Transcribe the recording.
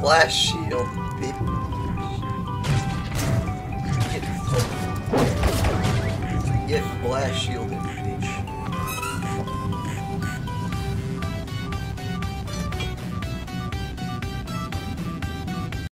Blast shield, baby. Get, get blast shielded.